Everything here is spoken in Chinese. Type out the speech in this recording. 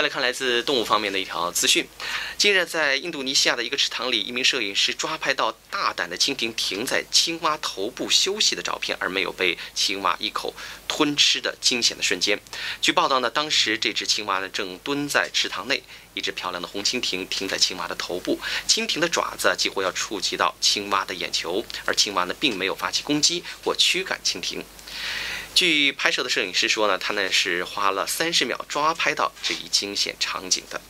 再来看来自动物方面的一条资讯。近日，在印度尼西亚的一个池塘里，一名摄影师抓拍到大胆的蜻蜓停在青蛙头部休息的照片，而没有被青蛙一口吞吃的惊险的瞬间。据报道呢，当时这只青蛙呢正蹲在池塘内，一只漂亮的红蜻蜓停在青蛙的头部，蜻蜓的爪子几乎要触及到青蛙的眼球，而青蛙呢并没有发起攻击或驱赶蜻蜓。据拍摄的摄影师说呢，他呢是花了三十秒抓拍到这一惊险场景的。